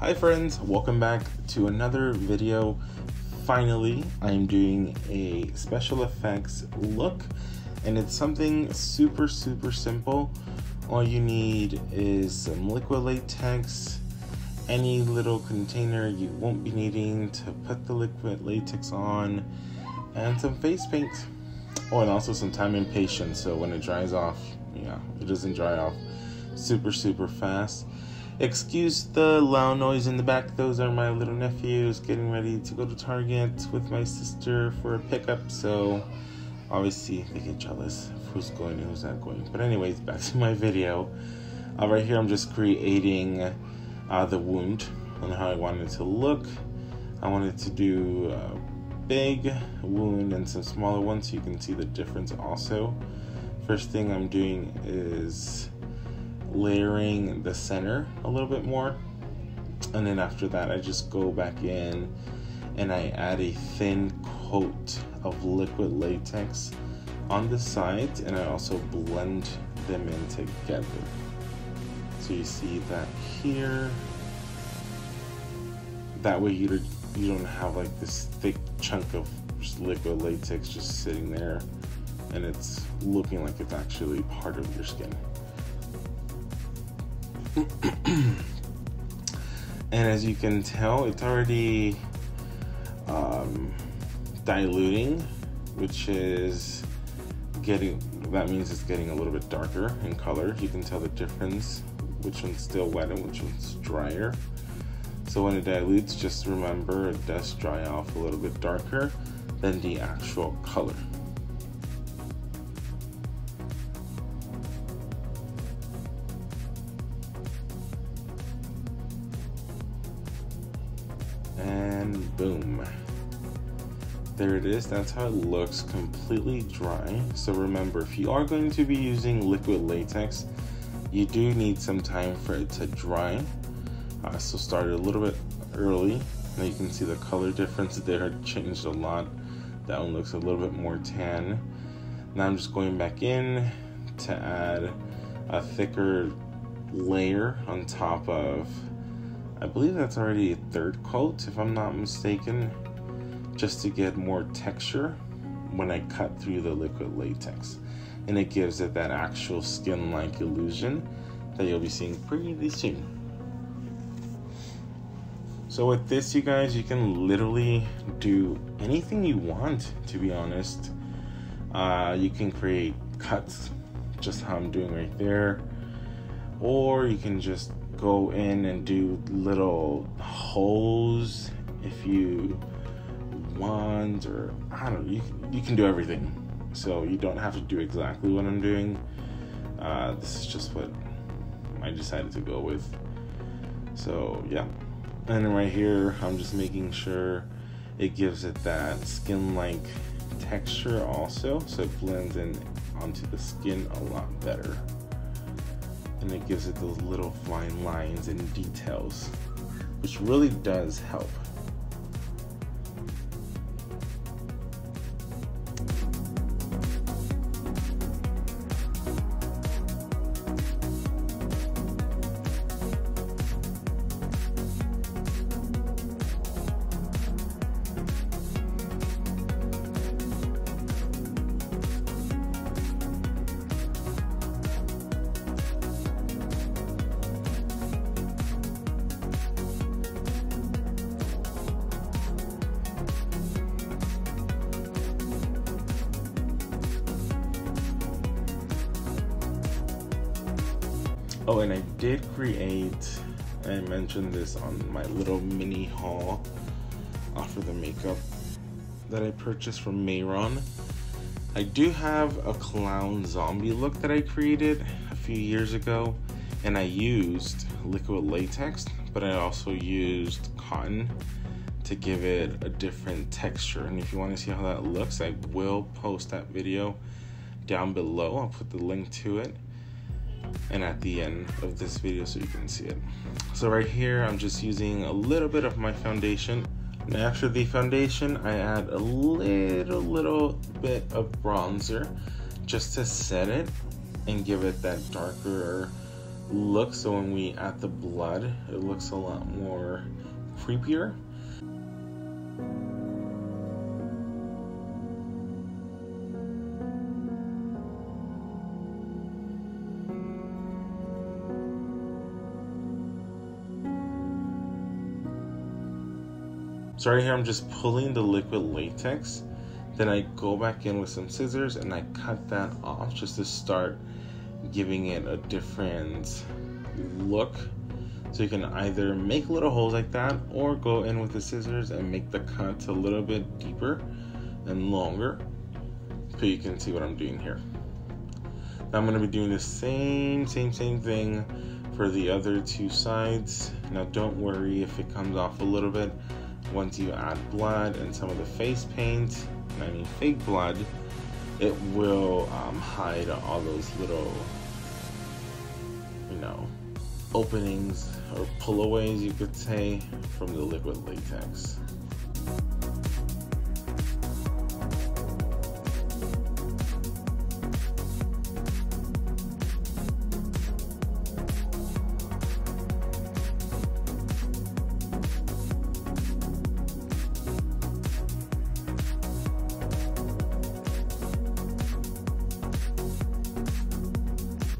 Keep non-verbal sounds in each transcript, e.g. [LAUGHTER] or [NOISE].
Hi friends, welcome back to another video. Finally, I'm doing a special effects look and it's something super super simple. All you need is some liquid latex, any little container you won't be needing to put the liquid latex on, and some face paint. Oh, and also some time and patience so when it dries off, yeah, it doesn't dry off super super fast Excuse the loud noise in the back. Those are my little nephews getting ready to go to Target with my sister for a pickup. So obviously they get jealous of who's going and who's not going. But anyways, back to my video. Uh, right here, I'm just creating uh, the wound and how I wanted it to look. I wanted to do a big wound and some smaller ones so you can see the difference also. First thing I'm doing is layering the center a little bit more. And then after that, I just go back in and I add a thin coat of liquid latex on the sides and I also blend them in together. So you see that here. That way you you don't have like this thick chunk of liquid latex just sitting there and it's looking like it's actually part of your skin. [CLEARS THROAT] and as you can tell, it's already um, diluting, which is getting, that means it's getting a little bit darker in color. You can tell the difference, which one's still wet and which one's drier. So when it dilutes, just remember it does dry off a little bit darker than the actual color. There it is that's how it looks completely dry. So remember if you are going to be using liquid latex you do need some time for it to dry. Uh, so start a little bit early. Now you can see the color difference there changed a lot. That one looks a little bit more tan. Now I'm just going back in to add a thicker layer on top of I believe that's already a third coat, if I'm not mistaken, just to get more texture when I cut through the liquid latex. And it gives it that actual skin-like illusion that you'll be seeing pretty soon. So with this, you guys, you can literally do anything you want, to be honest. Uh, you can create cuts, just how I'm doing right there. Or you can just go in and do little holes if you want or I don't know you, you can do everything. So you don't have to do exactly what I'm doing. Uh, this is just what I decided to go with. So yeah. And right here I'm just making sure it gives it that skin like texture also so it blends in onto the skin a lot better. And it gives it those little fine lines and details, which really does help. Oh, and I did create, I mentioned this on my little mini haul for the makeup that I purchased from Mehron. I do have a clown zombie look that I created a few years ago, and I used liquid latex, but I also used cotton to give it a different texture. And if you want to see how that looks, I will post that video down below. I'll put the link to it and at the end of this video so you can see it. So right here, I'm just using a little bit of my foundation. And after the foundation, I add a little, little bit of bronzer just to set it and give it that darker look so when we add the blood it looks a lot more creepier So right here I'm just pulling the liquid latex. Then I go back in with some scissors and I cut that off just to start giving it a different look. So you can either make little holes like that or go in with the scissors and make the cut a little bit deeper and longer so you can see what I'm doing here. Now I'm going to be doing the same, same, same thing for the other two sides. Now don't worry if it comes off a little bit once you add blood and some of the face paint, and I mean fake blood, it will um, hide all those little, you know, openings or pullaways, you could say, from the liquid latex.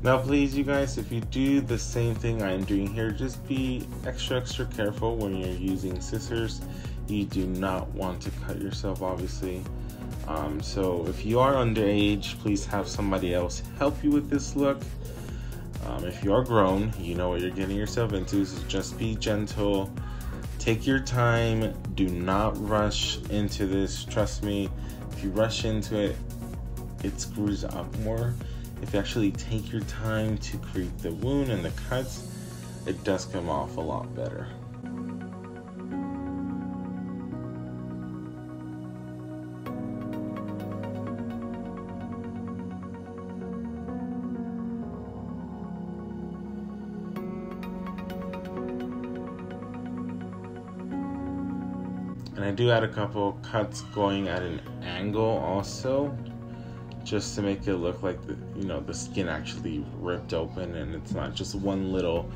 Now please you guys, if you do the same thing I'm doing here, just be extra extra careful when you're using scissors. You do not want to cut yourself obviously. Um, so if you are underage, please have somebody else help you with this look. Um, if you are grown, you know what you're getting yourself into, so just be gentle. Take your time. Do not rush into this. Trust me, if you rush into it, it screws up more if you actually take your time to create the wound and the cuts, it does come off a lot better. And I do add a couple cuts going at an angle also just to make it look like the you know the skin actually ripped open and it's not just one little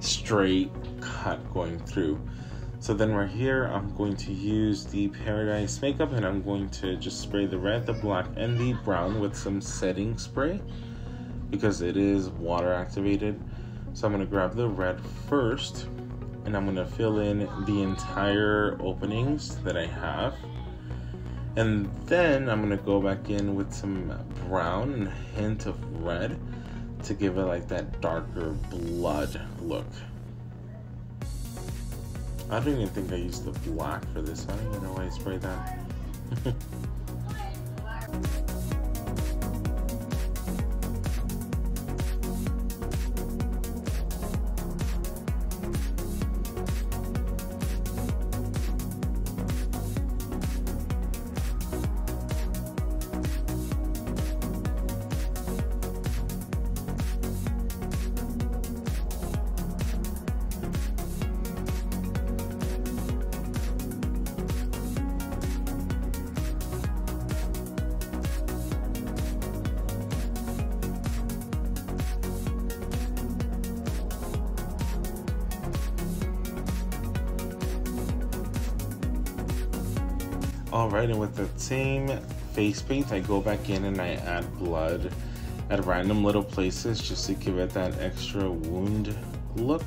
straight cut going through. So then right here I'm going to use the Paradise makeup and I'm going to just spray the red the black and the brown with some setting spray because it is water activated. So I'm going to grab the red first and I'm going to fill in the entire openings that I have and then I'm gonna go back in with some brown and a hint of red to give it like that darker blood look. I don't even think I used the black for this. I don't even know why I sprayed that. [LAUGHS] Alright, and with the same face paint, I go back in and I add blood at random little places just to give it that extra wound look.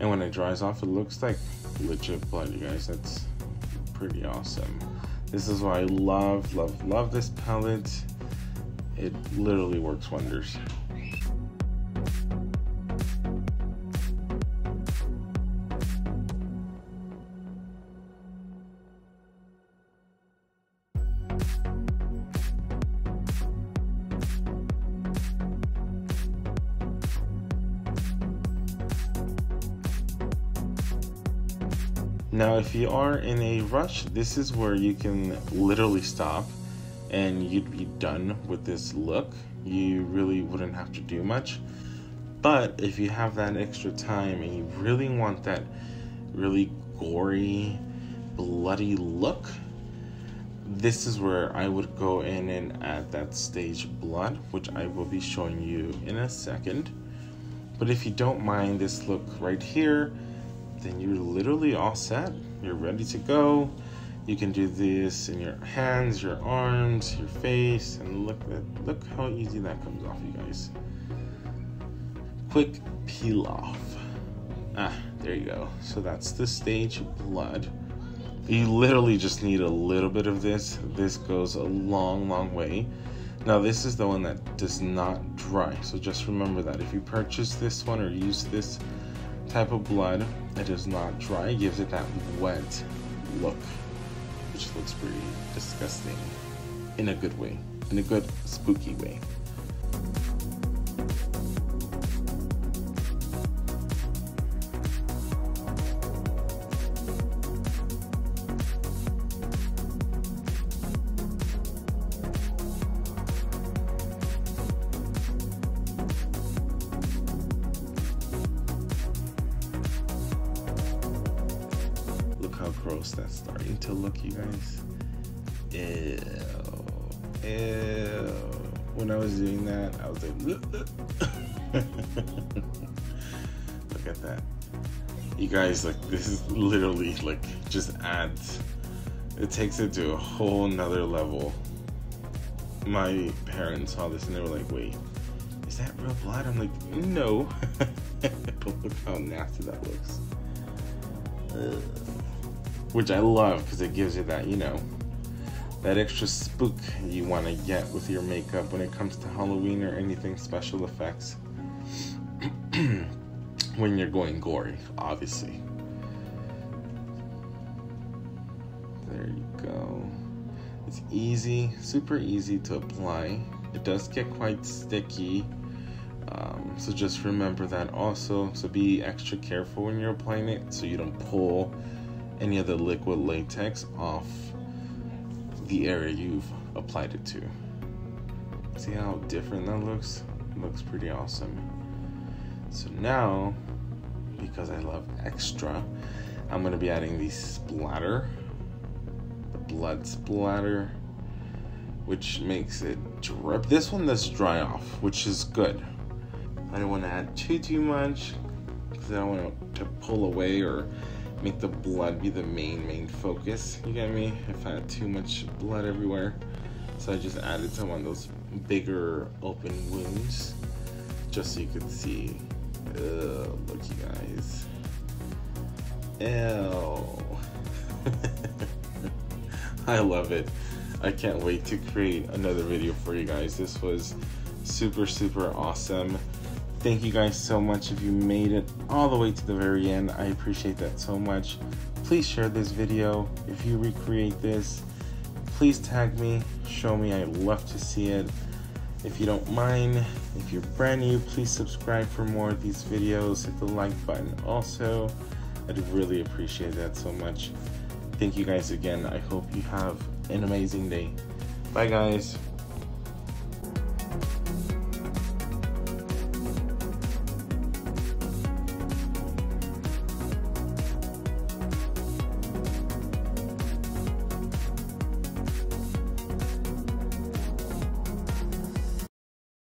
And when it dries off, it looks like legit blood, you guys. That's pretty awesome. This is why I love, love, love this palette. It literally works wonders. Now, if you are in a rush, this is where you can literally stop and you'd be done with this look. You really wouldn't have to do much. But if you have that extra time and you really want that really gory, bloody look, this is where I would go in and add that stage blood, which I will be showing you in a second. But if you don't mind this look right here, then you're literally all set. You're ready to go. You can do this in your hands, your arms, your face, and look at look how easy that comes off, you guys. Quick peel off. Ah, there you go. So that's the stage blood. You literally just need a little bit of this. This goes a long, long way. Now this is the one that does not dry. So just remember that if you purchase this one or use this type of blood, it does not dry. It gives it that wet look, which looks pretty disgusting in a good way, in a good spooky way. To look, you guys. Ew. Ew. When I was doing that, I was like, [LAUGHS] look at that. You guys, like, this is literally, like, just adds, it takes it to a whole nother level. My parents saw this and they were like, wait, is that real blood? I'm like, no. but [LAUGHS] look how nasty that looks. Ugh which I love because it gives you that, you know, that extra spook you want to get with your makeup when it comes to Halloween or anything special effects. [CLEARS THROAT] when you're going gory, obviously. There you go. It's easy, super easy to apply. It does get quite sticky. Um, so just remember that also. So be extra careful when you're applying it so you don't pull any other liquid latex off the area you've applied it to. See how different that looks? Looks pretty awesome. So now, because I love extra, I'm gonna be adding the splatter, the blood splatter, which makes it drip. This one does dry off, which is good. I don't want to add too too much because I don't want to pull away or make the blood be the main main focus. You get me? If I had too much blood everywhere, so I just added some on those bigger open wounds, just so you could see. Ugh, look, you guys. Ew. [LAUGHS] I love it. I can't wait to create another video for you guys. This was super, super awesome. Thank you guys so much if you made it all the way to the very end. I appreciate that so much. Please share this video. If you recreate this, please tag me, show me. I'd love to see it. If you don't mind, if you're brand new, please subscribe for more of these videos. Hit the like button also. I'd really appreciate that so much. Thank you guys again. I hope you have an amazing day. Bye, guys.